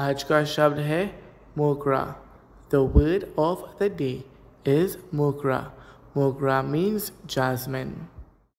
आज का शब्द है मोगरा। The word of the day is mogra mogra means Jasmine